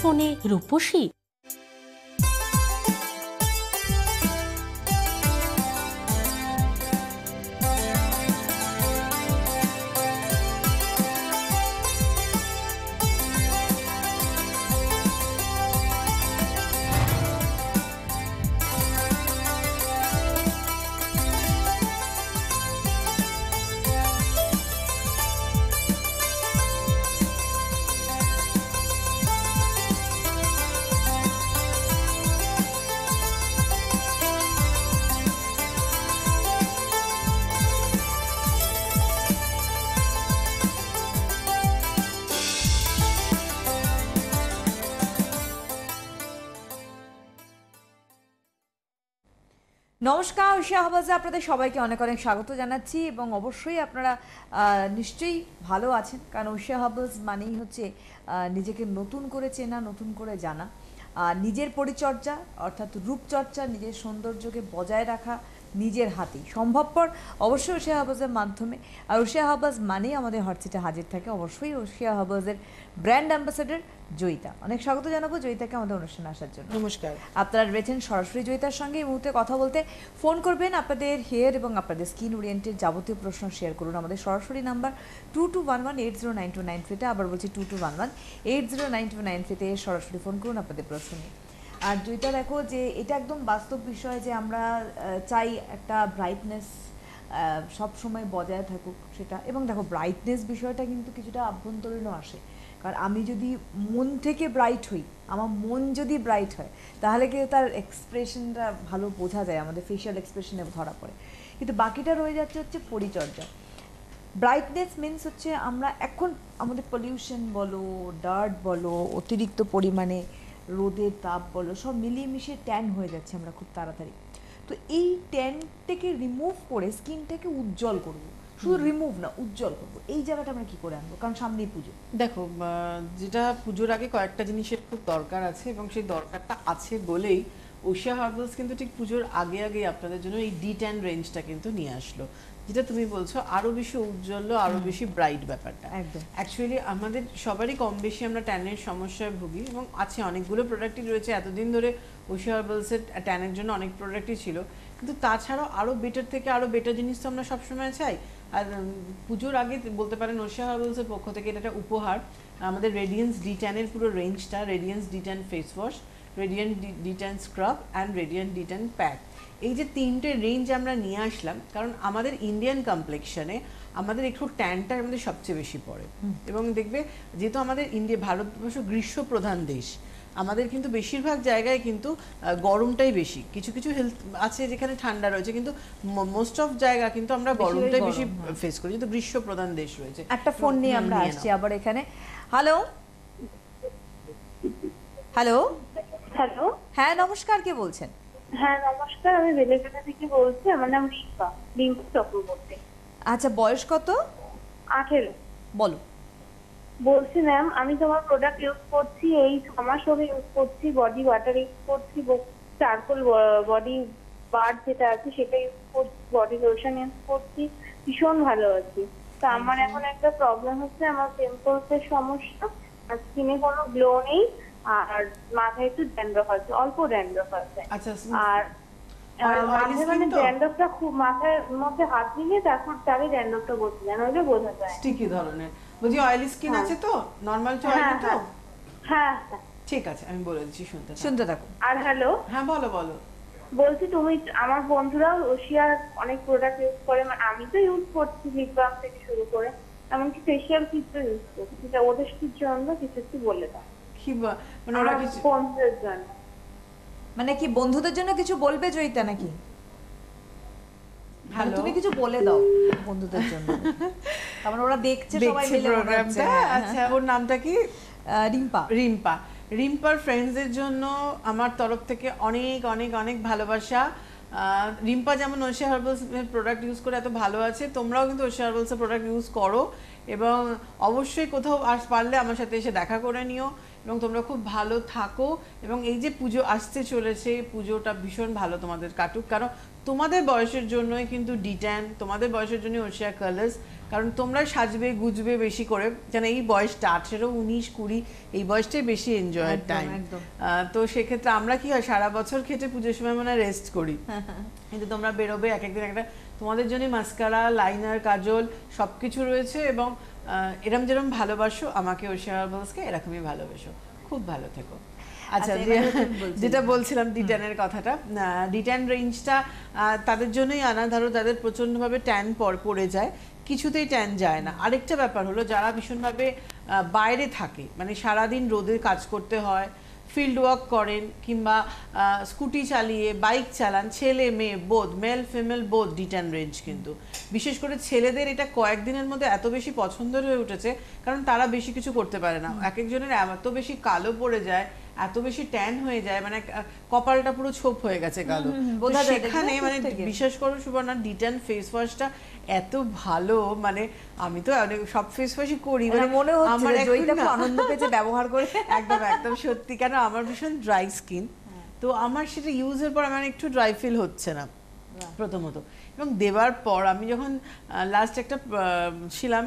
ফোনে রূপসী নমস্কার ঊষা আহবাজে আপনাদের সবাইকে অনেক অনেক স্বাগত জানাচ্ছি এবং অবশ্যই আপনারা নিশ্চয়ই ভালো আছেন। কারণ ঐশিয়া হাবাজ মানেই হচ্ছে নিজেকে নতুন করে চেনা, নতুন করে জানা। নিজের পরিচর্যা, অর্থাৎ রূপচর্চা, নিজের সৌন্দর্যকে বজায় রাখা নিজের হাতেই। সম্ভবপর অবশ্যই ওশিয়া হাবাজের মাধ্যমে। আর ওশিয়া হাবাজ মানেই আমাদের হটসিটে হাজির থাকে। অবশ্যই ওশিয়া হাবাজের ব্র্যান্ড অ্যাম্বাসেডর জয়িতা। অনেক স্বাগত জানাব জয়িতাকে আমাদের অনুষ্ঠানে আসার জন্য। নমস্কার। আপনারা রয়েছেন সরাসরি জয়িতার সঙ্গে। এই মুহূর্তে কথা বলতে ফোন করবেন আপনাদের হেয়ার এবং আপনাদের স্কিন ওরিয়েন্টেড যাবতীয় প্রশ্ন শেয়ার করুন। আমাদের সরাসরি number two two one one eight zero nine two nine থ্রিতে আবার বলছি two two one one eight zero nine two nine থ্রিতে সরাসরি ফোন করুন আপনাদের প্রশ্ন নিয়ে। আর জয়িতা দেখো যে এটা একদম বাস্তব বিষয় যে আমরা চাই একটা ব্রাইটনেস সব সময় বজায় থাকুক সেটা। এবং দেখো ব্রাইটনেস বিষয়টা কিন্তু কিছুটা আভ্যন্তরীণও আসে। কারণ আমি যদি মন থেকে ব্রাইট হই, আমার মন যদি ব্রাইট হয়, তাহলে কিন্তু তার এক্সপ্রেশনটা ভালো বোঝা যায়, আমাদের ফেশিয়াল এক্সপ্রেশনে ধরা পড়ে। কিন্তু বাকিটা রয়ে যাচ্ছে হচ্ছে পরিচর্যা। ব্রাইটনেস মিন্স হচ্ছে আমরা এখন আমাদের পলিউশন বলো ডার্ট বলো, অতিরিক্ত পরিমাণে রোদের তাপ বলো সব মিলিয়ে মিশিয়ে ট্যান হয়ে যাচ্ছে আমরা খুব তাড়াতাড়ি। তো এই ট্যানটাকে রিমুভ করে স্কিনটাকে উজ্জ্বল করব। শুধু রিমুভ না উজ্জ্বল করব। এই জায়গাটা আমরা কি করে আনব? কারণ সামনেই পুজো। দেখো যেটা পুজোর আগে কয়েকটা জিনিসের খুব দরকার আছে এবং সেই দরকারটা আছে বলেই ওশিয়া হার্বালস কিন্তু ঠিক পুজোর আগে আগে আপনাদের জন্য এই ডি ট্যান রেঞ্জটা কিন্তু নিয়ে আসলো। যেটা তুমি বলছো আরও বেশি উজ্জ্বল আরও বেশি ব্রাইট ব্যাপারটা। একদম। অ্যাকচুয়ালি আমাদের সবারই কম বেশি আমরা ট্যানের সমস্যায় ভুগি এবং আছে অনেকগুলো প্রোডাক্টই রয়েছে। এতদিন ধরে ওশিয়া হার্বালসের ট্যানের জন্য অনেক প্রোডাক্টই ছিল। কিন্তু তাছাড়াও আরও বেটার থেকে আরও বেটার জিনিস তো আমরা সবসময় চাই। আর পুজোর আগে বলতে পারেন ওশিয়া হার্বালসের পক্ষ থেকে এটা একটা উপহার। আমাদের রেডিয়েন্স ডি ট্যানের পুরো রেঞ্জটা radiance D tan face wash radiant D tan scrub and radiant D tan pack এই যে তিনটে রেঞ্জ আমরা নিয়ে আসলাম কারণ আমাদের ইন্ডিয়ান কমপ্লেকশনে আমাদের একটু ট্যানটা আমাদের সবচেয়ে বেশি পড়ে। এবং দেখবে যেহেতু আমাদের ইন্ডিয়া ভারতবর্ষ গ্রীষ্ম প্রধান দেশ আমাদের কিন্তু বেশিরভাগ জায়গায় কিন্তু গরমটাই বেশি। কিছু কিছু হেলথ আছে যেখানে ঠান্ডা রয়েছে কিন্তু মোস্ট অফ জায়গা কিন্তু আমরা গরমটাই বেশি হ্যাঁ। ফেস করি। যেহেতু গ্রীষ্ম প্রধান দেশ রয়েছে। একটা ফোন নিয়ে আমরা আসছি আবার এখানে। হ্যালো হ্যালো হ্যালো হ্যাঁ নমস্কার কে বলছেন? হ্যাঁ নমস্কার আমি বেলেঘাটা থেকে বলছি আমার নাম রিম্পা রিম্পা চক্রবর্তী। আচ্ছা বয়স কত? আঠেরো। বলো। বলছি ম্যাম আমি তোমার প্রোডাক্ট ইউজ করছি এই ছ মাস ইউজ করছি বডি ওয়াটার ইউজ করছি চারকোল বডি বার যেটা আছে সেটা ইউজ করছি বডি লোশন ইউজ করছি ভীষণ ভালো আছি। তা আমার এখন একটা প্রবলেম হচ্ছে আমার পিম্পলস এর সমস্যা আর স্কিনে কোনো গ্লো নেই। আর মাথায় একটু ড্যান্ড্রফ আছে অল্প ড্যান্ড্রফ আছে। আচ্ছা আর মাঝে মানে ড্যান্ড্রফটা খুব মাথার মধ্যে হাত দিলে তারপর তারে ড্যান্ড্রফটা বসে যায় নইলে বোঝা যায়। স্টিকি ধরনের। বলছি অয়েলি স্কিন। আছে তো? নর্মাল টু তো? হ্যাঁ। ঠিক আছে আমি বলে দিচ্ছি শুনতে শুনতে থাকুন আর হ্যালো? হ্যাঁ বলো বলো। বলছি তুমি আমার বন্ধুরাও ওশিয়ার অনেক প্রোডাক্ট ইউজ করে মানে আমি তো ইউজ করছি লিপ বাম থেকে শুরু করে এমনকি ফেসিয়াল কিটও ইউজ করছি সেটা ওদের জন্য কিছু একটু বলে দাও। কি মানে ওরা আমার কিছু বন্ধুদের জন্য। মানে কি বন্ধুদের জন্য কিছু বলবে জয়িতা নাকি? হ্যালো তুমি কিছু বলে দাও বন্ধুদের জন্য। মানে ওরা দেখছে সবাই মিলে প্রোগ্রামটা হ্যাঁ, আচ্ছা ওর নামটা কি? রিম্পা। রিম্পা। রিম্পার ফ্রেন্ডসদের জন্য আমার তরফ থেকে অনেক অনেক অনেক ভালোবাসা। আহ, রিম্পা যেমন ওশিয়া হার্বালস প্রোডাক্ট ইউজ করে এত ভালো আছে তোমরাও কিন্তু ওশিয়া হার্বালসের প্রোডাক্ট ইউজ করো। এবং অবশ্যই কোথাও আস পারলে আমার সাথে এসে দেখা করে নিও। এবং তোমরা খুব ভালো থাকো এবং এই যে পুজো আসতে চলেছে পুজোটা ভীষণ ভালো তোমাদের কাটুক। কারণ তোমাদের বয়সের জন্যই কিন্তু ডিট্যান তোমাদের বয়সের জন্য ওশিয়া কালার্স কারণ তোমরা সাজবে গুজবে বেশি করে। যেন এই বয়সটা আঠেরো উনিশ কুড়ি এই বয়সটাই বেশি এনজয়ের টাইম। তো সেক্ষেত্রে আমরা কি হয় সারা বছর খেটে পুজোর সময় মানে রেস্ট করি। কিন্তু তোমরা বেরোবে এক একদিন একটা তোমাদের জন্য মাস্কারা লাইনার কাজল সব কিছু রয়েছে এবং এরম যেরম ভালোবাসো আমাকে ওশিয়া বলসকে এরকমই ভালোবাসো। খুব ভালো থেকো। আচ্ছা আচ্ছা। যেটা বলছিলাম ডিট্যানের কথাটা ডিট্যান রেঞ্জটা তাদের জন্যই আনা ধরো তাদের প্রচণ্ডভাবে ট্যান পর পড়ে যায় কিছুতেই ট্যান যায় না। আরেকটা ব্যাপার হলো যারা ভীষণভাবে বাইরে থাকে মানে সারাদিন রোদে কাজ করতে হয় ফিল্ড ওয়ার্ক করেন কিংবা স্কুটি চালিয়ে বাইক চালান ছেলে মেয়ে বোধ মেল ফিমেল বোধ ডিট্যান রেঞ্জ কিন্তু। বিশেষ করে ছেলেদের এটা কয়েকদিনের মধ্যে এত বেশি পছন্দের হয়ে উঠেছে কারণ তারা বেশি কিছু করতে পারে না। এক একজনের এত বেশি কালো পড়ে যায় এত বেশি ট্যান হয়ে যায় মানে কপালটা পুরো ছোপ হয়ে গেছে কালো। সেখানে মানে। বিশ্বাস করো সুবর্ণা ডিটেন ফেস ওয়াশটা এত ভালো মানে আমি তো অনেক সব ফেস ওয়াশই করি মানে মনে হচ্ছে আমার জয়িতা আনন্দ পেয়েছে ব্যবহার করে। একদম একদম সত্যি। কেন? আমার ভীষণ ড্রাই স্কিন তো আমার সেটা ইউজের পর আমার একটু ড্রাই ফিল হচ্ছে না প্রথমত। এবং দেওয়ার পর আমি যখন লাস্ট একটা ছিলাম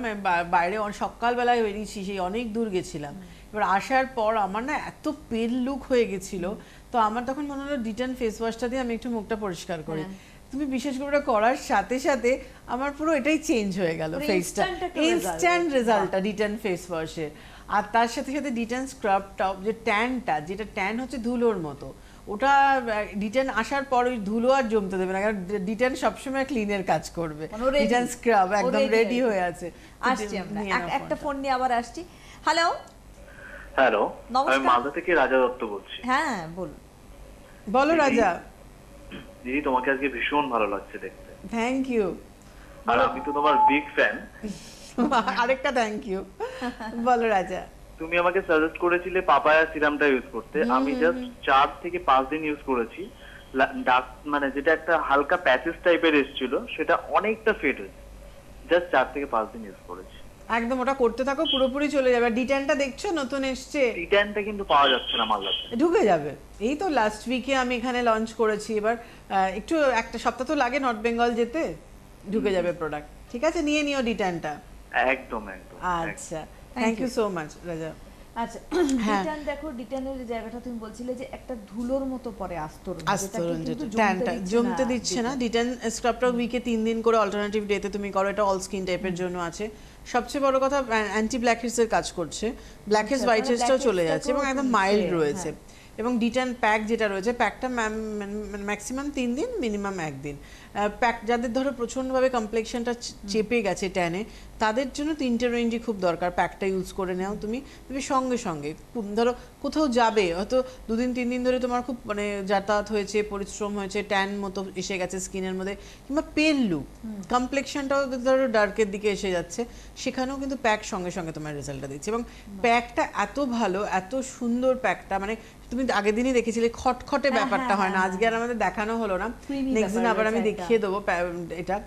বাইরে সকালবেলায় বেরিয়েছি সেই অনেক দূর গেছিলাম। এবার আসার পর আমার না এত পেল লুক হয়ে গেছিল তো আমার তখন মনে হলো ডিটেন ফেস ওয়াশটা দিয়ে আমি একটু মুখটা পরিষ্কার করি। হ্যাঁ। তুমি বিশেষ করে ওটা করার সাথে সাথে আমার পুরো এটাই চেঞ্জ হয়ে গেল ফেসটা। ইনস্ট্যান্ট রেজাল্টটা ডিটেন ফেস ওয়াশের আর তার সাথে সাথে ডিটেন স্ক্রাব টপ যে ট্যানটা যেটা ট্যান হচ্ছে ধুলোর মতো ওটা ডিটেন আসার পর ওই ধুলো আর জমতে দেবে না কারণ ডিটেন সবসময় ক্লিনের কাজ করবে। মানে ডিটেন স্ক্রাব একদম রেডি হয়ে আছে। আসছি আমরা। একটা ফোন নিয়ে আবার আসছি। হ্যালো হ্যালো নমস্কার। আমি মালদা থেকে রাজা দত্ত বলছি। হ্যাঁ বলুন। বলো রাজা। দিদি তোমাকে আজকে ভীষণ ভালো লাগছে দেখতে। থ্যাংক ইউ আর আমি তো তোমার বিগ ফ্যান আরেকটা থ্যাংক ইউ বলো রাজা। তুমি আমাকে সাজেস্ট করেছিলে পাপায়া সিরামটা ইউজ করতে। আমি জাস্ট চার থেকে পাঁচ দিন ইউজ করেছি। ডাক মানে যেটা একটা হালকা প্যাচেস টাইপের এসেছিল সেটা অনেকটা ফেড হয়েছে জাস্ট চার থেকে পাঁচ দিন ইউজ করেছি। একদম ওটা করতে থাকো পুরোপুরি চলে যাবে। ডিটেনটা দেখছ? নতুন এসছে। রিটার্নটা কিন্তু পাওয়া যাচ্ছে না মালদাতে। ঢুকে যাবে। এই তো লাস্ট উইকে আমি এখানে লঞ্চ করেছি। এবার আহ, একটু একটা সপ্তাহ তো লাগে নর্থ বেঙ্গল যেতে। ঢুকে যাবে প্রোডাক্ট ঠিক আছে? নিয়ে নিও ডিটানটা একদম একদম। আচ্ছা। থ্যাংক ইউ সো মাচ রাজা আচ্ছা হ্যাঁ। ডিটান দেখো ডিটানের যে জায়গাটা তুমি বলছিলে যে একটা ধুলোর মতো পরে আস্তরণ আস্তরণ যেটা। কিন্তু ট্যানটা জমতে দিচ্ছে না। ডিটান। ডিটেন স্ক্রাবটা উইকে তিন দিন করে অল্টারনেটিভ ডেতে তুমি করো। এটা অল স্কিন টাইপের জন্য আছে। সবচেয়ে বড় কথা অ্যান্টি ব্ল্যাক হেডসের কাজ করছে ব্ল্যাক হেডস হোয়াইট হেডস হেডসটাও চলে যাচ্ছে এবং একদম মাইল্ড হ্যাঁ। রয়েছে এবং ডিটান প্যাক যেটা রয়েছে প্যাকটা ম্যাক্সিমাম তিন দিন মিনিমাম একদিন। প্যাক যাদের ধরো প্রচণ্ডভাবে কমপ্লেকশনটা চেপে গেছে ট্যানে তাদের জন্য তিনটে রেঞ্জই খুব দরকার। প্যাকটা ইউজ করে নাও তুমি তুমি সঙ্গে সঙ্গে। ধরো কোথাও যাবে হয়তো দুদিন তিন দিন ধরে তোমার খুব মানে যাতায়াত হয়েছে পরিশ্রম হয়েছে ট্যান মতো এসে গেছে স্কিনের মধ্যে কিংবা পেল লুক কমপ্লেকশনটাও ধরো ডার্কের দিকে এসে যাচ্ছে সেখানেও কিন্তু প্যাক সঙ্গে সঙ্গে তোমার রেজাল্টটা দিচ্ছে। এবং প্যাকটা এত ভালো এত সুন্দর প্যাকটা মানে তুমি আগের দিনই দেখেছিলে খটখটে হ্যাঁ, ব্যাপারটা হ্যাঁ, হয় না। হ্যাঁ, আজকে আর আমাদের দেখানো হলো না। নেক্সট দিন আবার আমি দেখিয়ে দেবো এটা।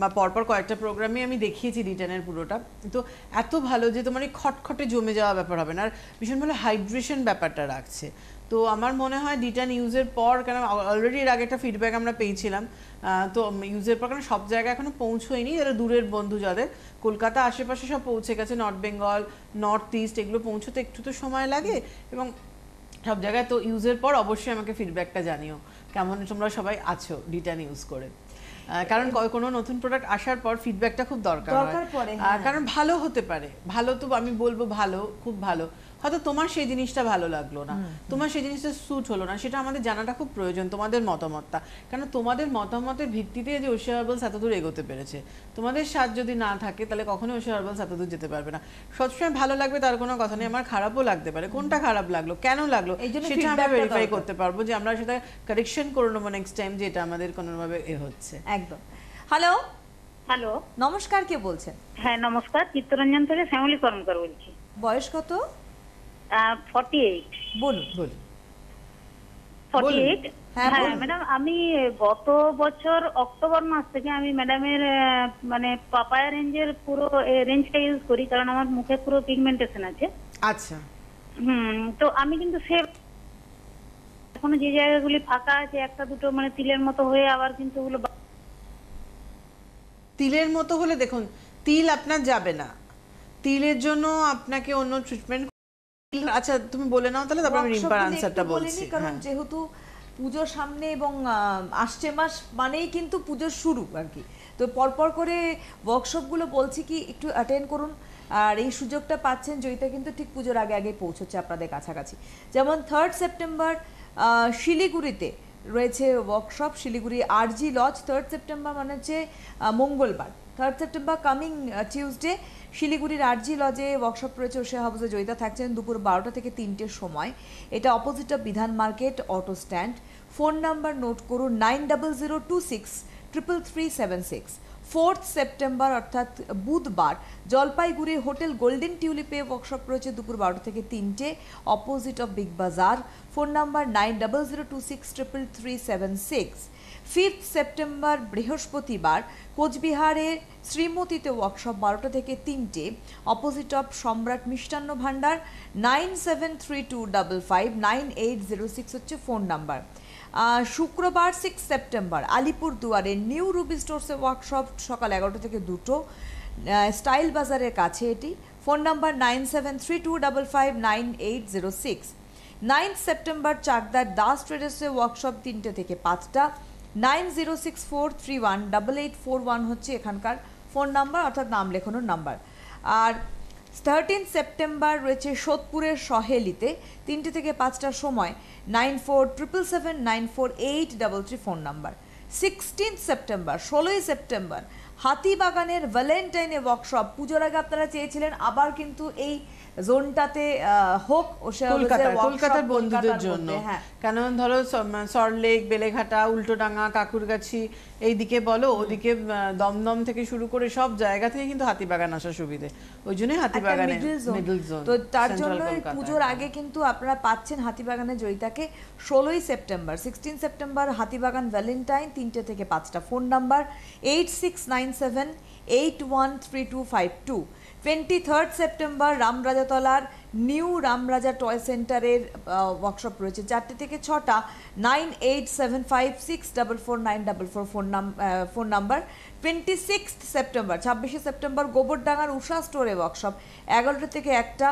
বা পরপর কয়েকটা প্রোগ্রামে আমি দেখিয়েছি রিটার্নের পুরোটা। তো এত ভালো যে তোমার এই খটখটে জমে যাওয়া ব্যাপার হবে না। আর ভীষণ ভালো হাইড্রেশন ব্যাপারটা রাখছে। তো আমার মনে হয় রিটার্ন ইউজের পর কেন অলরেডি এর আগে একটা ফিডব্যাক আমরা পেয়েছিলাম। তো ইউজের পর কেন সব জায়গায় এখনও পৌঁছয়নি। যারা দূরের বন্ধু যাদের কলকাতা আশেপাশে সব পৌঁছে গেছে নর্থ বেঙ্গল নর্থ ইস্ট এগুলো পৌঁছতে একটু তো সময় লাগে। এবং সব জায়গায় তো ইউজের পর অবশ্যই আমাকে ফিডব্যাকটা জানিও। কেমন তোমরা সবাই আছো রিটার্ন ইউজ করে। কারণ কোনো নতুন প্রোডাক্ট আসার পর ফিডব্যাকটা খুব দরকার হ্যাঁ। কারণ ভালো হতে পারে। ভালো তো আমি বলব ভালো খুব ভালো। হয়তো তোমার সেই জিনিসটা ভালো লাগল না। তোমার সেই জিনিসটা স্যুট হলো না। সেটা আমাদের জানাটা খুব প্রয়োজন তোমাদের মতামতটা। কারণ তোমাদের মতামতের ভিত্তিতে যে ওশিয়া হার্বালস এতদূর এগোতে পেরেছে। তোমাদের সাথ যদি না থাকে তাহলে কখনোই ওশিয়া হার্বালস এতদূর যেতে পারবে না। সবসময় ভালো লাগবে তার কোনো কথা নেই। আমার খারাপও লাগতে পারে। কোনটা খারাপ লাগল কেন লাগল এই জন্য সেটা আমরা ভেরিফাই করতে পারব যে আমরা সেটা কারেকশন করে নেব নেক্সট টাইম যে এটা আমাদের কোনোভাবে এ হচ্ছে। একদম। হ্যালো হ্যালো নমস্কার কে বলছেন? হ্যাঁ নমস্কার। চিত্তরঞ্জন থেকে শ্যামলী কর্মকার বলছি। বয়স কত? ফর্টি এইট বলুন বলুন। ফর্টি এইট হ্যাঁ, ম্যাডাম আমি গত বছর অক্টোবর মাস থেকে আমি ম্যাডামের মানে পাপায়া রেঞ্জের পুরো রেঞ্জটা ইউজ করি কারণ আমার মুখে পুরো পিগমেন্টেশন আছে। আচ্ছা। হুম তো আমি কিন্তু সে এখনও যে জায়গাগুলি ফাঁকা আছে একটা দুটো মানে তিলের মতো হয়ে আবার কিন্তু ওগুলো তিলের মতো হলে দেখুন তিল আপনার যাবে না। তিলের জন্য আপনাকে অন্য ট্রিটমেন্ট আচ্ছা তুমি বলে নাও তাহলে তারপর আমি রিম্পার আনসারটা বলছি কারণ হ্যাঁ। যেহেতু পুজোর সামনে এবং আসছে মাস মানেই কিন্তু পুজোর শুরু আর কি। তো পরপর করে ওয়ার্কশপগুলো বলছি কি একটু অ্যাটেন্ড করুন। আর এই সুযোগটা পাচ্ছেন জয়িতা কিন্তু ঠিক পুজোর আগে আগে পৌঁছচ্ছে আপনাদের কাছাকাছি। যেমন থার্ড সেপ্টেম্বর আহ, শিলিগুড়িতে রয়েছে workshop Siliguri RG lodge third September মানে হচ্ছে মঙ্গলবার। থার্ড সেপ্টেম্বর কামিং টিউসডে শিলিগুড়ির আরজি লজে ওয়ার্কশপ রয়েছে ওশে হাউসে জয়িতা। থাকছেন দুপুর বারোটা থেকে তিনটের সময়। এটা opposite of Bidhan market auto stand phone number note করুন nine double zero two six triple three seven six fourth September অর্থাৎ বুধবার, জলপাইগুড়ি হোটেল গোল্ডেন টিউলিপে ওয়ার্কশপ রয়েছে দুপুর বারোটা থেকে তিনটে opposite of Big Bazaar phone number nine double zero two six triple three seven six fifth September বৃহস্পতিবার কোচবিহারের শ্রীমতীতে ওয়ার্কশপ বারোটা থেকে তিনটে opposite of Samrat Mishtanna Bhandar nine seven three two double five nine eight zero six হচ্ছে phone number শুক্রবার six September, আলিপুর দুয়ারে new Ruby স্টোরসে workshop সকাল এগারোটা থেকে দুটো স্টাইল বাজারের কাছে এটি। Phone number nine seven three two double five nine eight zero six ninth September চাকদার Das ট্রেডার্সে ওয়ার্কশপ তিনটে থেকে পাঁচটা nine zero six four three one double eight four one হচ্ছে এখানকার ফোন নাম্বার, অর্থাৎ নাম লেখানোর নাম্বার। আর থার্টিন সেপ্টেম্বর রয়েছে সোদপুরের সহেলিতে, তিনটে থেকে পাঁচটার সময় nine four triple seven nine four eight double three phone number. Sixteen September ষোলোই সেপ্টেম্বর হাতিবাগানের ভ্যালেন্টাইনে ওয়ার্কশপ পুজোর আগে আপনারা চেয়েছিলেন, আবার কিন্তু এই জোনটাতে হোক কলকাতার বন্ধুদের জন্য। হ্যাঁ কেন ধরো স- সরলেক বেলেঘাটা উল্টোডাঙ্গা কাকুরগাছি এইদিকে বলো ওদিকে দমদম থেকে শুরু করে সব জায়গা থেকে কিন্তু হাতিবাগান আসা সুবিধে। ওই জন্যই হাতিবাগানে মিডল জোন তো তার জন্য পুজোর আগে কিন্তু আপনারা পাচ্ছেন হাতিবাগানের জয়িতাকে ষোলোই September sixteen September Hatibagan Valentine তিনটে থেকে পাঁচটা। Phone number eight six nine seven eight one three two five two twenty third September রামরাজাতলার new Ramraja toy সেন্টারের ওয়ার্কশপ রয়েছে। চারটে থেকে ছটা nine eight seven five six double four nine double four phone নাম phone number. Twenty six September ছাব্বিশে September গোবরডাঙ্গার উষা স্টোরে workshop এগারোটা থেকে একটা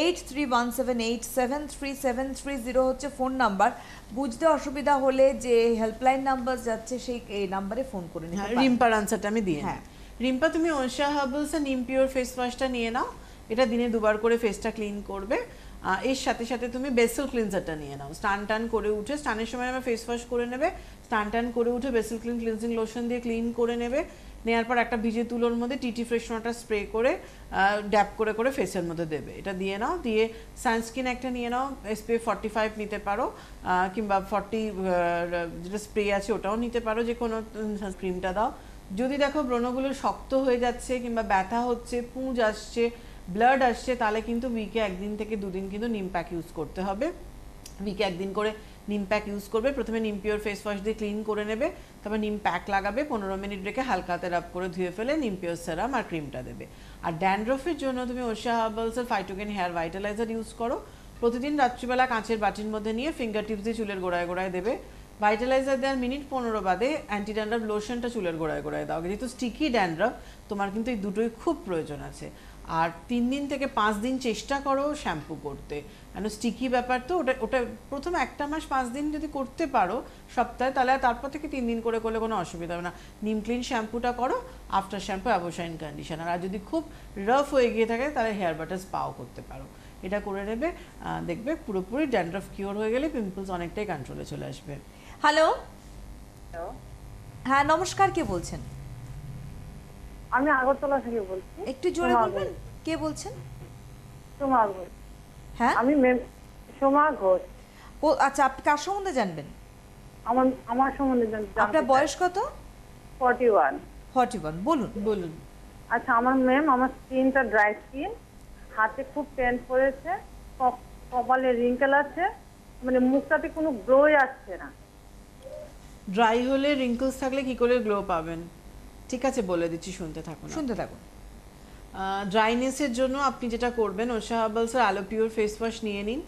eight three one seven eight seven three seven three zero হচ্ছে ফোন নাম্বার। বুঝতে অসুবিধা হলে যে হেল্পলাইন নাম্বার যাচ্ছে সেই এই নাম্বারে ফোন করে নিতে হ্যাঁ রিম্পার আনসারটা আমি দিয়ে হ্যাঁ। রিম্পা, তুমি ওশা হার্বালস আর নিম পিওর ফেস ওয়াশটা নিয়ে নাও। এটা দিনে দুবার করে ফেসটা ক্লিন করবে। এর সাথে সাথে তুমি বেসেল ক্লিনজারটা নিয়ে নাও। স্টান টান করে উঠে স্টানের সময় আমার ফেস ওয়াশ করে নেবে। স্টান টান করে উঠে বেসেল ক্লিন ক্লিনজিং লোশন দিয়ে ক্লিন করে নেবে। নেওয়ার পর একটা ভিজে তুলোর মধ্যে টিটি ফ্রেশনারটা স্প্রে করে ড্যাপ করে করে ফেসের মধ্যে দেবে। এটা দিয়ে নাও। দিয়ে সানস্ক্রিন একটা নিয়ে নাও। এসপিএফ ফর্টি ফাইভ নিতে পারো। কিংবা ফর্টি যেটা স্প্রে আছে ওটাও নিতে পারো। যে কোনো ক্রিমটা দাও। যদি দেখো ব্রণগুলো শক্ত হয়ে যাচ্ছে কিংবা ব্যথা হচ্ছে, পুঁজ আসছে, ব্লাড আসছে, তাহলে কিন্তু উইকে একদিন থেকে দুদিন কিন্তু নিম প্যাক ইউজ করতে হবে। উইকে একদিন করে নিম প্যাক ইউজ করবে। প্রথমে নিম পিওর ফেস ওয়াশ দিয়ে ক্লিন করে নেবে, তারপর নিম প্যাক লাগাবে, পনেরো মিনিট রেখে হালকাতে রাব করে ধুয়ে ফেলে নিম পিওর সেরাম আর ক্রিমটা দেবে। আর ড্যান্ড্রফের জন্য তুমি ওশা হার্বালসের ফাইটোগেন হেয়ার ভাইটালাইজার ইউজ করো। প্রতিদিন রাত্রিবেলা কাঁচের বাটির মধ্যে নিয়ে ফিঙ্গার টিপস দিয়ে চুলের গোড়ায় গোড়ায় দেবে। ভাইটালাইজার দেওয়ার মিনিট পনেরো বাদে অ্যান্টি ড্যান্ড্রফ লোশনটা চুলের গোড়ায় গোড়ায় দাও। যেহেতু স্টিকি ড্যান্ড্রফ তোমার কিন্তু এই দুটোই খুব প্রয়োজন আছে। আর তিন দিন থেকে পাঁচ দিন চেষ্টা করো শ্যাম্পু করতে। কেন স্টিকি ব্যাপার তো, ওটা ওটা প্রথম একটা মাস পাঁচ দিন যদি করতে পারো, সপ্তাহে তাহলে তারপর থেকে তিন দিন করে করলে কোনো অসুবিধা হবে না। নিম ক্লিন শ্যাম্পুটা করো আফটার শ্যাম্পু অ্যাবোসাইন কন্ডিশনার আর যদি খুব রাফ হয়ে গিয়ে থাকে, তাহলে হেয়ার বাটার স্পাও করতে পারো। এটা করে নেবে দেখবে পুরোপুরি ড্যান্ড্রফ কিওর হয়ে গেলে পিম্পলস অনেকটাই কন্ট্রোলে চলে আসবে। হ্যালো হ্যাঁ নমস্কার কে বলছেন? আমি আগরতলা থেকে বলছি। একটু জোরে বলবেন? কে বলছেন? সোমা ঘোষ। হ্যাঁ? আমি মেম সোমা ঘোষ। ও আচ্ছা আপনি কার সম্বন্ধে জানবেন? আমার আমার সম্বন্ধে আপনার বয়স কত? ফর্টি ওয়ান ফর্টি ওয়ান বলুন। বলুন। আচ্ছা আমার ম্যাম আমার স্কিনটা ড্রাই স্কিন হাতে খুব পেন পড়েছে কপালে রিঙ্কেল আছে। মানে মুখটাতে কোনো গ্লোই আসছে না। ড্রাই হলে রিঙ্কলস থাকলে কি করে গ্লো পাবেন? ঠিক আছে বলে দিচ্ছি শুনতে থাকুন। শুনতে থাকুন। ড্রাইনেসের জন্য আপনি যেটা করবেন ওশা হার্বালসের আলো পিওর ফেস ওয়াশ নিয়ে নিন।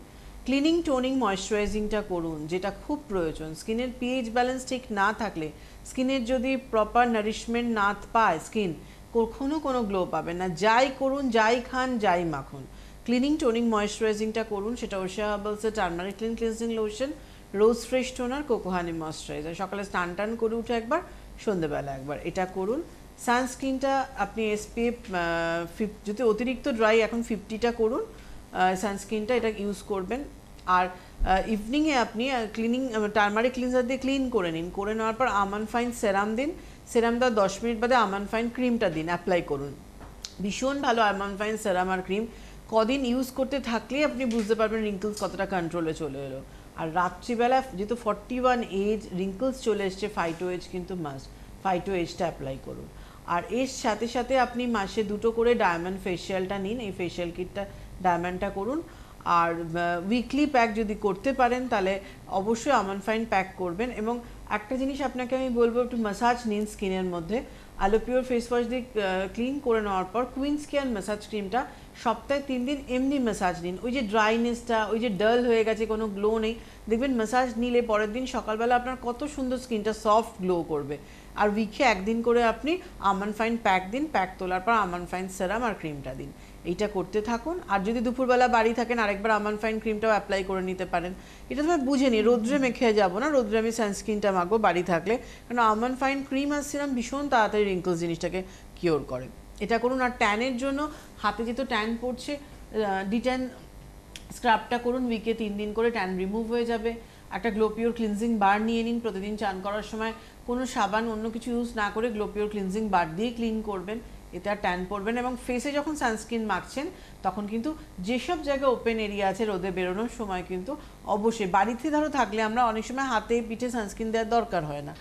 ক্লিনিং টোনিং ময়শ্চারাইজিংটা করুন যেটা খুব প্রয়োজন। স্কিনের পিএইচ ব্যালেন্স ঠিক না থাকলে স্কিনের যদি প্রপার নারিশমেন্ট না পায় স্কিন কখনো কোনো গ্লো পাবেন না। যাই করুন যাই খান যাই মাখুন। ক্লিনিং টোনিং ময়শ্চারাইজিংটা করুন সেটা Oshea হার্বালসের turmeric clean cleansing lotion rose fresh toner coco honey moisturiser. সকালে স্নান টান করে উঠে একবার, সন্ধ্যেবেলা একবার। এটা করুন। সানস্ক্রিনটা আপনি এসপিএফ যদি অতিরিক্ত ড্রাই এখন ফিফটিটা করুন। সানস্ক্রিনটা এটা ইউজ করবেন। আর ইভিনিংয়ে আপনি ক্লিনিং টার্মারিক ক্লিনজার দিয়ে ক্লিন করে নিন। করে নেওয়ার পর আমান ফাইন সেরাম দিন। সেরাম দেওয়ার দশ মিনিট বাদে আমান ফাইন ক্রিমটা দিন। অ্যাপ্লাই করুন। ভীষণ ভালো আমান ফাইন সেরাম আর ক্রিম কদিন ইউজ করতে থাকলেই আপনি বুঝতে পারবেন রিঙ্কলস কতটা কন্ট্রোলে চলে এলো। আর রাত্রিবেলা যেহেতু ফর্টি ওয়ান এজ রিঙ্কলস চলে এসছে ফাইটো এজ কিন্তু মাস্ট ফাইটো এজটা অ্যাপ্লাই করুন। আর এর সাথে সাথে আপনি মাসে দুটো করে ডায়মন্ড ফেসিয়ালটা নিন, এই ফেসিয়াল কিটটা ডায়মন্ডটা করুন। আর উইকলি প্যাক যদি করতে পারেন, তাহলে অবশ্যই আমান ফাইন প্যাক করবেন। এবং একটা জিনিস আপনাকে আমি বলব, একটু মাসাজ নিন স্কিনের মধ্যে। আলোপিওর ফেস ওয়াশ দিয়ে ক্লিন করে নেওয়ার পর কুইন্স কেয়ার ম্যাসাজ ক্রিমটা সপ্তাহে তিন দিন এমনি ম্যাসাজ নিন। ওই যে ড্রাইনেসটা ওই যে ডাল হয়ে গেছে, কোনো গ্লো নেই, দেখবেন ম্যাসাজ নিলে পরের দিন সকালবেলা আপনার কত সুন্দর স্কিনটা সফট গ্লো করবে। আর উইকে একদিন করে আপনি আমান ফাইন প্যাক দিন প্যাক তোলার পর আমান ফাইন সেরাম আর ক্রিমটা দিন। এইটা করতে থাকুন। আর যদি দুপুরবেলা বাড়ি থাকেন, আরেকবার আমান ফাইন ক্রিমটাও অ্যাপ্লাই করে নিতে পারেন। এটা তো আমি বুঝে নিই রোদ্রে মেখে যাব না, রোদ্রে আমি সানস্ক্রিনটা মাখবো বাড়ি থাকলে। কারণ আমান ফাইন ক্রিম আর সিরাম ভীষণ তাড়াতাড়ি রিঙ্কলস জিনিসটাকে কিওর করে। এটা করুন, আর ট্যানের জন্য হাতে যেহেতু ট্যান পড়ছে ডিট্যান স্ক্রাবটা করুন উইকে তিন দিন করে ট্যান রিমুভ হয়ে যাবে। একটা গ্লোপিওর ক্লিনজিং বার নিয়ে নিন, প্রতিদিন চান করার সময়। কোনো সাবান, অন্য কিছু ইউজ না করে গ্লোপিওর ক্লিনজিং বার দিয়ে ক্লিন করবেন। এতে আর ট্যান পড়বেন এবং ফেসে যখন সানস্ক্রিন মাখছেন, তখন কিন্তু যেসব জায়গায় ওপেন এরিয়া আছে রোদে বেরোনোর সময় কিন্তু অবশ্যই, বাড়িতে ধরো থাকলে আমরা অনেক সময় হাতে পিঠে সানস্ক্রিন দেওয়ার দরকার হয় না।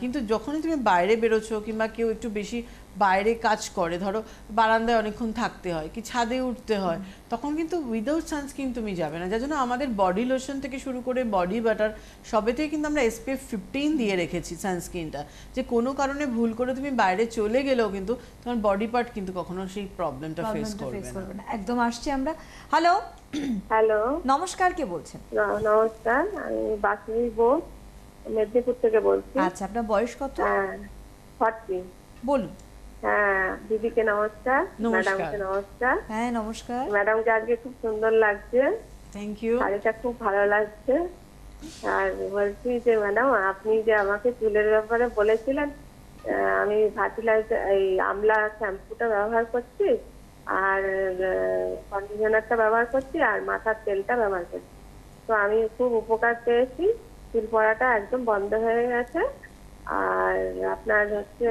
কিন্তু যখনই তুমি বাইরে বেরোছো কিংবা কেউ একটু বেশি বাইরে কাজ করে ধরো বারান্দায় অনেকক্ষণ থাকতে হয় কি ছাদে উঠতে হয় তখন কিন্তু উইদাউট সানস্ক্রিন তুমি যাবে না। যার জন্য আমাদের বডি লোশন থেকে শুরু করে বডি বাটার সবেতেই কিন্তু আমরা এসপিএফ ফিফটিন দিয়ে রেখেছি সানস্ক্রিনটা যে কোনো কারণে ভুল করে তুমি বাইরে চলে গেলেও কিন্তু তোমার বডি পার্ট কিন্তু কখনো সেই প্রবলেমটা ফেস করবে না। একদম আসছি আমরা। হ্যালো হ্যালো নমস্কার কে বলছেন? ন- নমস্কার আমি বাসুই বোস মেদিনীপুর থেকে বলছি। আচ্ছা আপনার বয়স কত? হ্যাঁ ফর্টি বলুন। হ্যাঁ দিদিকে নমস্কার। ম্যাডামকে নমস্কার। হ্যাঁ নমস্কার। ম্যাডামকে আজকে খুব সুন্দর লাগছে। থ্যাংক ইউ শাড়িটা খুব ভালো লাগছে। আর বলছি যে ম্যাডাম আপনি যে আমাকে চুলের ব্যাপারে বলেছিলেন আমি ফার্টিলাইজার এই আমলা শ্যাম্পুটা ব্যবহার করছি আর কন্ডিশনারটা ব্যবহার করছি আর মাথার তেলটা ব্যবহার করছি। তো আমি খুব উপকার পেয়েছি। চুল পড়াটা একদম বন্ধ হয়ে গেছে। আর আপনার হচ্ছে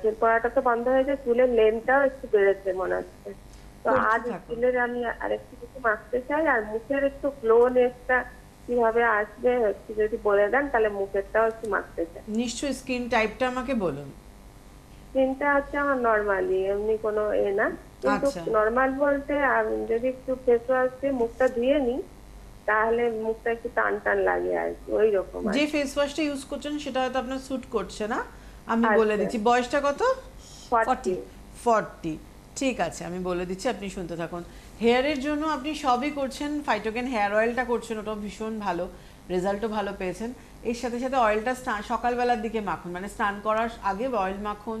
চুল পড়াটা তো বন্ধ হয়েছে চুলের লেনটাও একটু বেড়েছে মনে হচ্ছে। তো আজ চুলের আমি আরেকটু কিছু মাখতে চাই আর মুখের একটু গ্লোনেসটা কীভাবে আসবে একটু যদি বলে দেন তাহলে মুখেরটাও একটু মাখতে চাই। নিশ্চয়ই স্কিন টাইপটা আমাকে বলুন। স্কিনটা হচ্ছে আমার নর্মালি এমনি কোনো এ না। কিন্তু আচ্ছা। নর্মাল বলতে আমি যদি একটু ফেস ওয়াশ দিয়ে মুখটা ধুয়ে নিই তাহলে মুখটা একটু টান টান লাগে আর কি ওই রকম যে। ফেস ওয়াশটা ইউজ করছেন সেটা হয়তো আপনার স্যুট করছে না। আমি বলে আচ্ছা। দিচ্ছি। বয়সটা কত? 40 ফর্টি। ঠিক আছে আমি বলে দিচ্ছি আপনি শুনতে থাকুন। হেয়ারের জন্য আপনি সবই করছেন ফাইটোকেন হেয়ার অয়েলটা করছেন ওটাও ভীষণ ভালো রেজাল্টও ভালো পেয়েছেন। এর সাথে সাথে অয়েলটা স্নান সকালবেলার দিকে মাখুন মানে স্নান করার আগে অয়েল মাখুন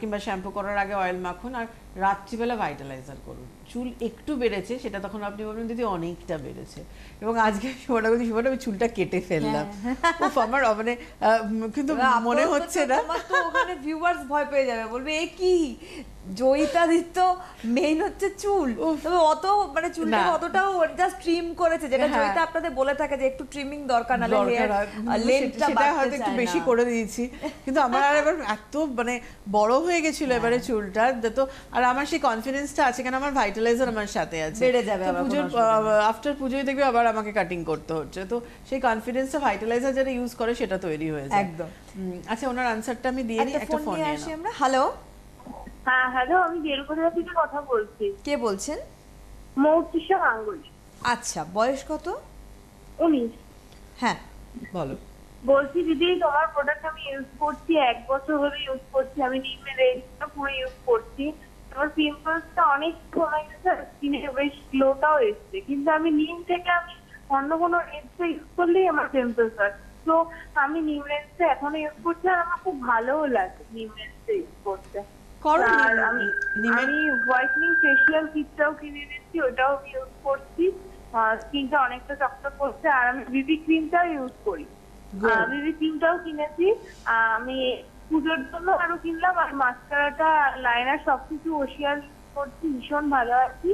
কিংবা শ্যাম্পু করার আগে অয়েল মাখুন আর রাত্রিবেলা ভাইটালাইজার করুন। চুল একটু বেড়েছে সেটা তখন আপনি বলবেন দিদি অনেকটা বেড়েছে। এবং আজকে শুভটা বলছি শুভটা আমি চুলটা কেটে ফেললাম। উফ, আমার মানে কিন্তু মনে হচ্ছে না। তো ওখানে ভিউয়ার্স ভয় পেয়ে যাবে বলবে এ কি? জয়িতাদিত্য মেইন হচ্ছে চুল। তবে অত মানে চুলটা অতটাও জাস্ট ট্রিম করেছে যেটা হ্যাঁ। জয়িতা আপনাদের বলে থাকে যে একটু ট্রিমিং দরকার হয়। কিন্তু লেন্থটা সেটা হয়তো একটু বেশি করে দিয়েছি। কিন্তু আমার আর এবার এত মানে বড় হয়ে গেছিল এবারে চুলটা তো আর আমার সেই কনফিডেন্সটা আছে কেন আমার ভাইটালাইজার আমার সাথে আছে। বেড়ে যাবে আবার, পুজোর। আফটার পুজোয় দেখবে আবার আমাকে কাটিং করতে হচ্ছে। তো সেই কনফিডেন্সটা ভাইটালাইজার যারা ইউজ করে সেটা তৈরি হয়ে যায়। একদম। আচ্ছা ওনার আনসারটা আমি দিয়ে নিই একটা ফোন নিয়ে আসি আমরা। হ্যালো হ্যাঁ হ্যালো আমি বেলগড়িয়া থেকে কথা বলছি। কে বলছেন? মৌতিসা গাঙ্গুলি। আচ্ছা বয়স কত? উনিশ। হ্যাঁ। বলো। বলছি দিদি তোমার প্রোডাক্ট আমি ইউজ করছি এক বছর ধরে ইউজ করছি আমি নিমের রেঞ্জটা পুরো ইউজ করছি। আমার পিম্পলসটা অনেক কমে গেছে স্কিনে বেশ গ্লোটাও এসছে। কিন্তু আমি নিম থেকে আমি অন্য কোনো রেঞ্জটা ইউজ করলেই আমার পিম্পলস হয়। তো আমি নিম রেঞ্জটা এখনও ইউজ করছি আর আমার খুব ভালোও লাগে নিম রেঞ্জটা ইউজ করতে। আর আমি আমি হোয়াইটনিং ফেশিয়াল কিটটাও কিনে নিচ্ছি ওটাও আমি ইউজ করছি স্কিনটা অনেকটা চকচক করছে আর আমি বিবি ক্রিমটাও ইউজ করি. বিবি ক্রিমটাও কিনেছি। আমি পুজোর জন্য আরও কিনলাম আর মাস্কারাটা লাইনার সবকিছু ওশিয়ার করছি ভীষণ ভালো আছি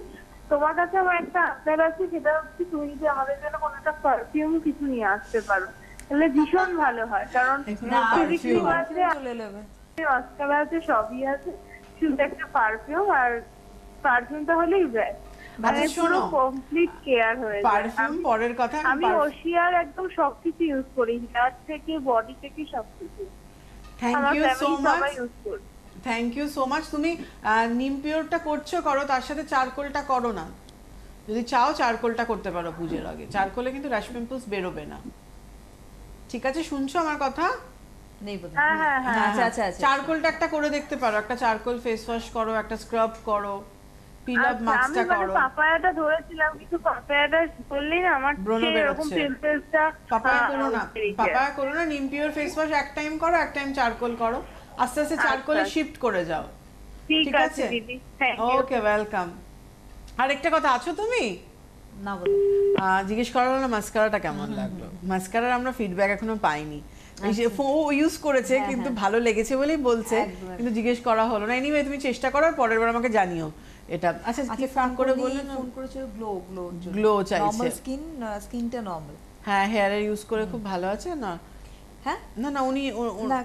তোমার কাছে আমার একটা আবদার আছে সেটা হচ্ছে তুমি যদি আমাদের জন্য কোনো একটা পারফিউম কিছু নিয়ে আসতে পারো তাহলে ভীষণ ভালো হয় কারণ। মাস্কারা আছে সবই আছে শুধু একটা পারফিউম আর পারফিউমটা হলেই ব্যাস। মানে কমপ্লিট কেয়ার যায়। আমি ওশিয়ার একদম সবকিছু ইউজ করি হেয়ার থেকে বডি থেকে সবকিছু। Thank you so much thank you so much তুমি আহ, নিম পিওরটা করছ করো তার সাথে চারকোলটা করো না। যদি চাও চারকোলটা করতে পারো পুজোর আগে। চারকোলে কিন্তু র্যাশ পিম্পলস বেরোবে না। ঠিক আছে শুনছো আমার কথা? নেই হ্যাঁ হ্যাঁ হ্যাঁ। আচ্ছা আচ্ছা আচ্ছা। চারকোলটা একটা করে দেখতে পারো। একটা চারকোল ফেস ওয়াশ করো একটা স্ক্রাব করো। পিল আপ আচ্ছা, মাস্কটা মানে করো। পাপায়াটা ধরেছিলাম কিন্তু পাপায়াটা করলেই না আমার এরকম। পিম্পলসটা পাপায়া করো না পাপায়া করো না নিম পিওর ফেস ওয়াশ এক টাইম করো এক টাইম চারকোল করো। আস্তে আস্তে চারকোলে আচ্ছা। শিফট করে যাও। ঠিক আছে দিদি ওকে ওয়েলকাম আরেকটা কথা আছো তুমি? না। জিজ্ঞেস করা হলো মাস্কারাটা কেমন লাগল? মাস্কারার আমরা ফিডব্যাক এখনও পাইনি। যে ফো- ও ইউজ করেছে হ্যাঁ, কিন্তু হ্যাঁ। ভালো লেগেছে বলেই বলছে কিন্তু জিজ্ঞেস করা হলো না। এনিওয়ে তুমি চেষ্টা করো পরের বার আমাকে জানিও। এটা আচ্ছা কি আচ্ছা ফোন করে বললেন ফোন করেছিল গ্লো গ্লো Glow চাইছে। নরমাল স্কিন স্কিনটা নরমাল হ্যাঁ হেয়ারে ইউজ করে খুব ভালো আছে না? হ্যাঁ? না না উনি না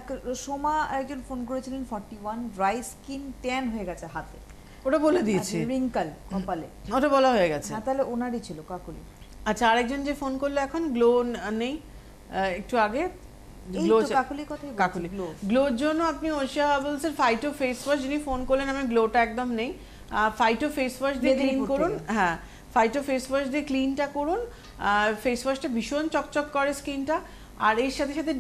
সোমা একজন ফোন করেছিলেন forty one dry skin tan হয়ে গেছে হাতে। ওটা বলে দিয়েছি। রিঙ্কল কপালে। ওটা বলা হয়ে গেছে। হ্যাঁ তাহলে ওনারই ছিল কাকুলি। আচ্ছা আরেকজন যে ফোন করল এখন গ্লো নেই। একটু আগে গ্লো কাকুলি। গ্লোর জন্য আপনি ওশিয়া হার্বালস এর ফাইটো ফেস ওয়াশ যিনি ফোন করলেন আমি গ্লোটা একদম নেই। ফাইটো ফেস ওয়াশ দিয়ে ক্লিন করুন। হ্যাঁ ফাইটো ফেস ওয়াশ দিয়ে ক্লিনটা করুন। ফেস ওয়াশটা ভীষণ চকচক করে স্কিনটা আর এর সাথে সাথে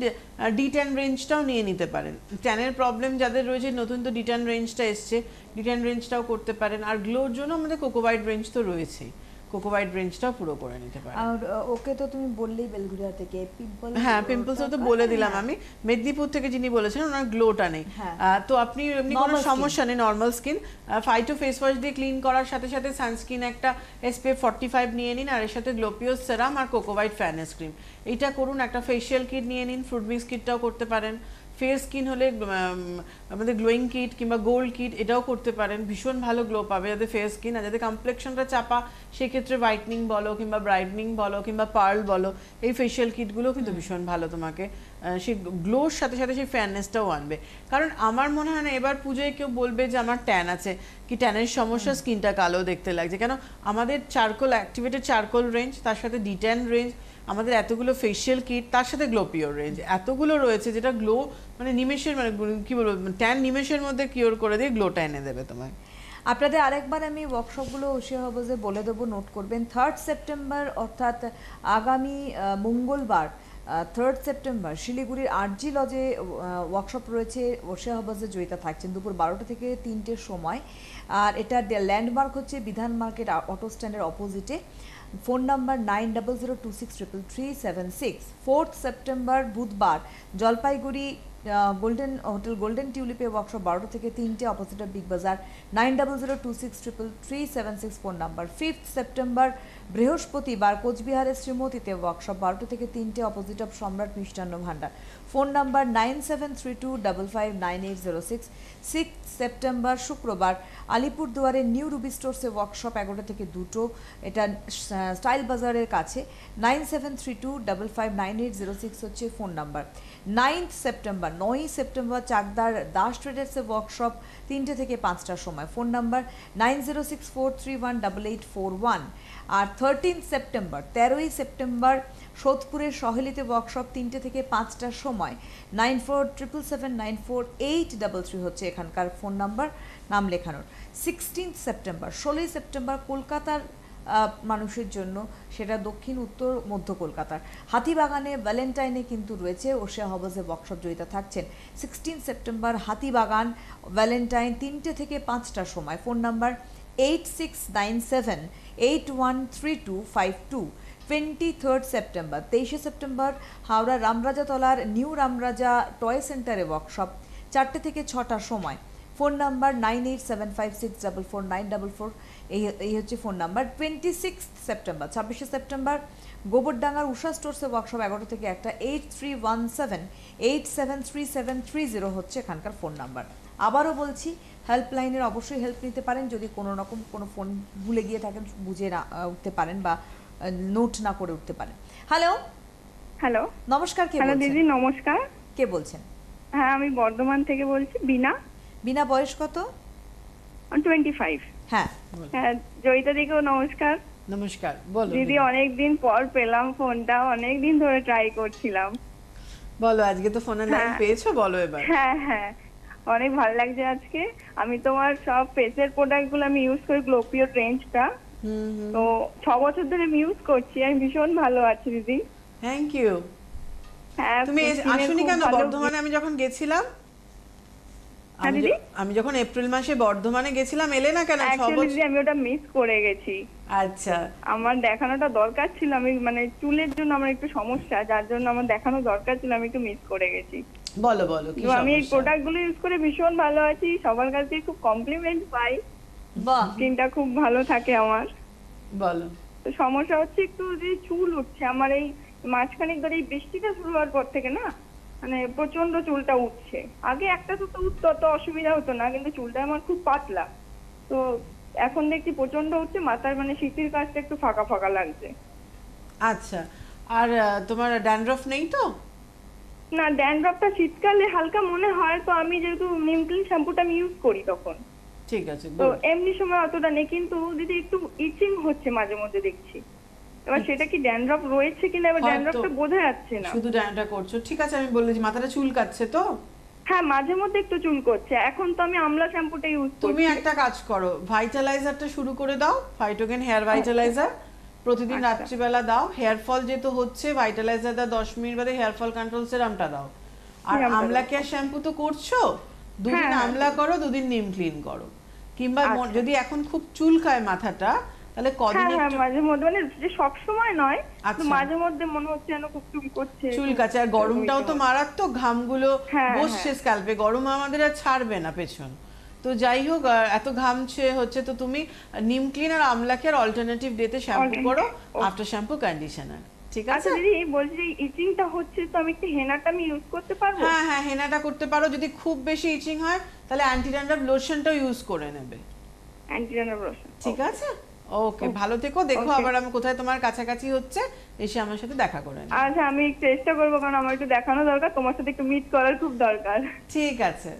ডি ট্যান রেঞ্জটাও নিয়ে নিতে পারেন। ট্যানের প্রবলেম যাদের রয়েছে নতুন তো ডি ট্যান রেঞ্জটা এসছে। ডি ট্যান রেঞ্জটাও করতে পারেন। আর গ্লোর জন্য আমাদের কোকোবাইট রেঞ্জ তো রয়েছেই। কোকোবাইট রেঞ্জটাও পুরো করে নিতে পারেন আর ওকে তো তুমি বললেই বেলগুড়িয়া থেকে। পিম্পল হ্যাঁ পিম্পলস তো বলে দিলাম আমি। মেদিনীপুর থেকে যিনি বলেছেন ওনার গ্লোটা নেই। হ্যাঁ। তো আপনি এমনি কোনো সমস্যা নেই normal skin phyto face wash দিয়ে ক্লিন করার সাথে সাথে সানস্ক্রিন একটা এসপিএফ ফর্টি ফাইভ নিয়ে নিন আর এর সাথে গ্লোপিওস সেরাম আর কোকোভাইট ফ্যানেস ক্রিম এইটা করুন একটা ফেশিয়াল কিট নিয়ে নিন ফ্রুট মিক্স কিটটাও করতে পারেন। ফেয়ার স্কিন হলে আমাদের গ্লোয়িং কিট কিংবা গোল্ড কিট এটাও করতে পারেন। ভীষণ ভালো গ্লো পাবে যাদের ফেয়ার স্কিন আর যাদের কমপ্লেকশনটা চাপা সেক্ষেত্রে হোয়াইটনিং বলো কিংবা ব্রাইটনিং বলো কিংবা পার্ল বলো এই ফেশিয়াল কিটগুলো কিন্তু ভীষণ ভালো তোমাকে। সেই গ্লোর সাথে সাথে সেই ফেয়ারনেসটাও আনবে। কারণ আমার মনে হয় না এবার পুজোয় কেউ বলবে যে আমার ট্যান আছে। কি ট্যানের সমস্যা? স্কিনটা কালো দেখতে লাগছে। কেন? আমাদের চারকোল অ্যাক্টিভেটেড চারকোল রেঞ্জ তার সাথে ডিট্যান রেঞ্জ আমাদের এতগুলো ফেশিয়াল কিট তার সাথে গ্লো পিওর রেঞ্জ এতগুলো রয়েছে যেটা গ্লো মানে নিমেষের মানে কি বলব ট্যান নিমেষের মধ্যে কিওর করে দিয়ে গ্লোটা এনে দেবে তোমায়। আপনাদের আরেকবার আমি ওয়ার্কশপগুলো ওশিয়া হাউসে বলে দেবো নোট করবেন। থার্ড সেপ্টেম্বর অর্থাৎ আগামী মঙ্গলবার থার্ড সেপ্টেম্বর শিলিগুড়ির আরজি লজে ওয়ার্কশপ রয়েছে। ওশিয়া হাউসে জয়িতা থাকছেন। দুপুর বারোটা থেকে তিনটের সময়। আর এটা ল্যান্ডমার্ক হচ্ছে বিধান মার্কেট অটো স্ট্যান্ডের অপোজিটে phone number nine double zero two six triple three seven six fourth September বুধবার, জলপাইগুড়ি গোল্ডেন হোটেল গোল্ডেন টিউলিপে ওয়ার্কশপ বারোটা থেকে তিনটে opposite Big Bazaar nine double zero two six triple three seven six phone number fifth September বৃহস্পতিবার কোচবিহারের শ্রীমতীতে workshop বারোটা থেকে তিনটে opposite of Samrat Mishtanna Bhandar phone number nine seven three two double five nine eight zero six six September শুক্রবার আলিপুরদুয়ারের new Ruby স্টোর্সে workshop এগারোটা থেকে দুটো, এটা স্টাইল বাজারের কাছে। Nine seven three two double five nine eight zero six হচ্ছে ফোন নাম্বার নাইন্থ সেপ্টেম্বর নয়ই সেপ্টেম্বর চাকদার দাস ট্রেডার্সের ওয়ার্কশপ তিনটে থেকে পাঁচটার সময়। Phone number nine zero six four three one double eight four one আর থার্টিন সেপ্টেম্বর তেরোই সেপ্টেম্বর সোদপুরের সহেলিতে ওয়ার্কশপ তিনটে থেকে পাঁচটার সময় nine four triple seven nine four eight double three হচ্ছে এখানকার ফোন নাম্বার নাম লেখানোর। সিক্সটিন্থ সেপ্টেম্বর ষোলোই সেপ্টেম্বর কলকাতার মানুষের জন্য সেটা দক্ষিণ, উত্তর, মধ্য কলকাতার। হাতিবাগানে ভ্যালেন্টাইনে কিন্তু রয়েছে, ওশিয়া হবসে ওয়ার্কশপ জড়িত থাকছেন। সিক্সটিন সেপ্টেম্বর হাতিবাগান ভ্যালেন্টাইন তিনটে থেকে পাঁচটার সময় phone number eight six nine seven eight one three two five two twenty third September তেইশে সেপ্টেম্বর হাওড়া রামরাজাতলার নিউ রামরাজা টয় সেন্টারে ওয়ার্কশপ চারটে থেকে ছটার সময়। Phone number nine eight seven five six double four nine double four এই এই হচ্ছে phone number twenty six September ছাব্বিশে সেপ্টেম্বর গোবরডাঙ্গার উষা স্টোর্সে ওয়ার্কশপ এগারো থেকে একটা eight three one seven eight seven three seven three zero হচ্ছে এখানকার ফোন নাম্বার আবারও বলছি হেল্পলাইনের অবশ্যই হেল্প নিতে পারেন। যদি কোনো রকম কোনো ফোন ভুলে গিয়ে থাকেন বুঝে না উঠতে পারেন বা নোট না করে উঠতে পারেন। হ্যালো হ্যালো নমস্কার কে হ্যালো বলছেন? দিদি নমস্কার। কে বলছেন? হ্যাঁ আমি বর্ধমান থেকে বলছি বিনা বিনা বয়স কত? টোয়েন্টি ফাইভ হ্যাঁ। হ্যাঁ জয়িতা দিকেও নমস্কার। নমস্কার বলো দিদি দিদি। অনেক দিন পর পেলাম ফোনটা অনেক দিন ধরে ট্রাই করছিলাম। বলো আজকে তো ফোনের লাইন হ্যাঁ। পেয়েছ? বলো এবার। হ্যাঁ হ্যাঁ। অনেক ভালো লাগছে আজকে। আমি তোমার সব ফেসের প্রোডাক্টগুলো আমি ইউজ করি গ্লোপিও রেঞ্জটা তো ছ বছর ধরে আমি ইউজ করছি আমি ভীষণ ভালো আছি দিদি। থ্যাংক ইউ তুমি আসোনি কেন? বর্ধমানে আমি যখন গেছিলাম হ্যাঁ, আমি যখন এপ্রিল মাসে বর্ধমানে গেছিলাম এলে না কেন? আমি ওটা মিস করে গেছি। আচ্ছা। আমার দেখানোটা দরকার ছিল আমি মানে চুলের জন্য আমার একটু সমস্যা যার জন্য আমার দেখানো দরকার ছিল আমি একটু মিস করে গেছি। বলো বলো কি আমি এই সমস্যা? প্রোডাক্টগুলো ইউজ করে ভীষণ ভালো আছি। সবার কাছ খুব কমপ্লিমেন্ট পাই। বাহ। স্কিনটা খুব ভালো থাকে আমার। বলো। তো সমস্যা হচ্ছে একটু যে চুল উঠছে। আমার এই মাঝখানে ধরে এই বৃষ্টিটা শুরু হওয়ার পর থেকে না মানে প্রচণ্ড চুলটা উঠছে। আগে একটা তো উঠতো অত অসুবিধা হতো না কিন্তু চুলটা আমার খুব পাতলা। তো এখন দেখছি প্রচণ্ড উঠছে মাথার মানে শীতের কাজটা একটু ফাঁকা ফাঁকা লাগছে। আচ্ছা। আর তোমার ড্যান্ড্রফ নেই তো? না ড্যান্ড্রপটা শীতকালে হালকা মনে হয় তো আমি যেহেতু নিম ক্লিন শ্যাম্পুটা আমি ইউজ করি তখন। ঠিক আছে তো এমনি সময় অতটা নেই কিন্তু দিদি একটু ইচিং হচ্ছে মাঝে মধ্যে দেখছি। এবার সেটা কি ড্যান্ড্রপ রয়েছে কিনা এবার হয়তো। ড্যান্ড্রপটা বোঝা যাচ্ছে না। শুধু ড্যান্ডটা করছ। ঠিক আছে আমি বললে যে মাথাটা চুলকাচ্ছে তো? হ্যাঁ মাঝে মধ্যে একটু চুল করছে। এখন তো আমি আমলা শ্যাম্পুটা ইউজ তুমি একটা কাজ করো ভাইটালাইজারটা শুরু করে দাও ফাইটোগেন হেয়ার ভাইটালাইজার প্রতিদিন আচ্ছা। রাত্রিবেলা দাও হেয়ার ফল যেহেতু হচ্ছে ভাইটালাইজার দাও দশ মিনিট বাদে হেয়ার ফল কন্ট্রোল সিরামটা দাও আর আমলা। কেয়ার শ্যাম্পু তো করছ দুদিন হ্যাঁ। আমলা করো দুদিন নিম ক্লিন করো কিংবা আচ্ছা। যদি এখন খুব চুল খায় মাথাটা তাহলে কদিন হ্যাঁ হ্যাঁ মাঝে মধ্যে মানে যে সব সময় নয় আচ্ছা। মাঝে মধ্যে মনে হচ্ছে যেন খুব চুল করছে চুল কাছে আর গরমটাও তো মারাত্মক ঘামগুলো বসছে স্ক্যাল্পে গরম আমাদের আর ছাড়বে না পেছন তো যাই হোক এত ঘামছে হচ্ছে তো তুমি নিম ক্লিন আর আমলাকে আর অল্টারনেটিভ ডেতে শ্যাম্পু করো আফটার শ্যাম্পু কন্ডিশনার ঠিক আচ্ছা আছে? দিদি বলছি যে ইচিংটা হচ্ছে তো আমি একটু হেনাটা আমি ইউজ করতে পারব? হ্যাঁ হ্যাঁ হেনাটা করতে পারো যদি খুব বেশি ইচিং হয় তাহলে অ্যান্টি ড্যান্ড্রাফ লোশনটাও ইউজ করে নেবে। অ্যান্টিডেনার ব্রোশন ঠিক আছে? ওকে ভালো থেকো দেখো আবার আমি কোথায় তোমার কাছাকাছি হচ্ছে এসে আমার সাথে দেখা করে আচ্ছা আমি চেষ্টা করব কারণ আমার একটু দেখানো দরকার তোমার সাথে একটু মিট করার খুব দরকার। ঠিক আছে।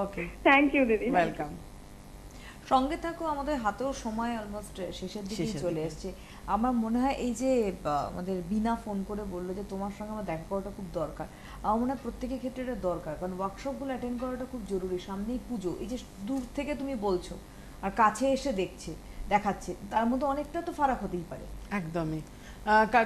ওকে থ্যাংক ইউ দিদি ওয়েলকাম সঙ্গে থাকো আমাদের হাতেও সময় অলমোস্ট শেষের দিকে চলে। এসেছে। আমার মনে হয় এই যে আমাদের বিনা ফোন করে বলল যে তোমার সঙ্গে আমার দেখা করাটা খুব দরকার। আমার মনে হয় প্রত্যেকের ক্ষেত্রে এটা দরকার কারণ ওয়ার্কশপগুলো অ্যাটেন্ড করাটা খুব জরুরি। সামনেই পুজো এই যে দূর থেকে তুমি বলছো আর কাছে এসে দেখছে দেখাচ্ছে তার মধ্যে অনেকটা তো ফারাক হতেই পারে। একদমই।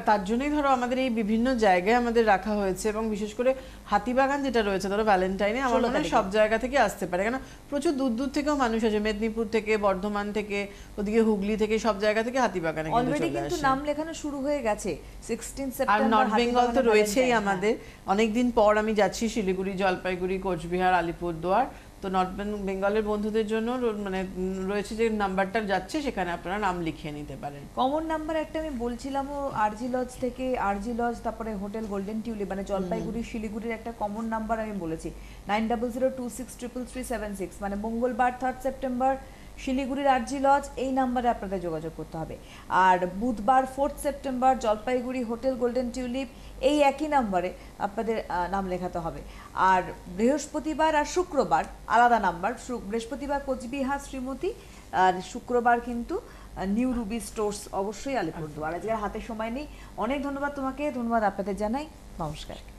তার জন্যই ধরো আমাদের এই বিভিন্ন জায়গায় আমাদের রাখা হয়েছে এবং বিশেষ করে হাতিবাগান যেটা রয়েছে ধরো ভ্যালেন্টাইনে আমার মনে হয় সব জায়গা থেকে আসতে পারে। কেন প্রচুর দূর দূর থেকেও মানুষ আছে মেদিনীপুর থেকে বর্ধমান থেকে ওদিকে হুগলি থেকে সব জায়গা থেকে হাতিবাগানে অলরেডি কিন্তু নাম লেখানো শুরু হয়ে গেছে। সিক্সটিন আর নর্থ বেঙ্গল তো রয়েছেই আমাদের। অনেকদিন পর আমি যাচ্ছি শিলিগুড়ি জলপাইগুড়ি কোচবিহার আলিপুরদুয়ার। তো নর্থ বেঙ্গলের বন্ধুদের জন্য মানে রয়েছে যে নাম্বারটা যাচ্ছে সেখানে আপনারা নাম লিখিয়ে নিতে পারেন। কমন নাম্বার একটা আমি বলছিলাম আরজি লজ থেকে আরজি লজ তারপরে হোটেল গোল্ডেন টিউলিপ মানে জলপাইগুড়ি শিলিগুড়ির একটা কমন নাম্বার আমি বলেছি। Nine double zero two six triple three seven six মানে মঙ্গলবার থার্ড সেপ্টেম্বর শিলিগুড়ির আরজি লজ এই নাম্বারে আপনাদের যোগাযোগ করতে হবে। আর বুধবার fourth September Jalpaiguri hotel Golden Tulip এই একই নাম্বারে আপনাদের নাম লেখাতে হবে। আর বৃহস্পতিবার আর শুক্রবার, আলাদা নাম্বার বৃহস্পতিবার কোচবিহার, শ্রীমতী, আর শুক্রবার কিন্তু নিউ রুবি স্টোর্স অবশ্যই আলিপুরদুয়ার। আজকে হাতে সময় নেই। অনেক ধন্যবাদ তোমাকে, ধন্যবাদ আপনাদের জানাই। নমস্কার।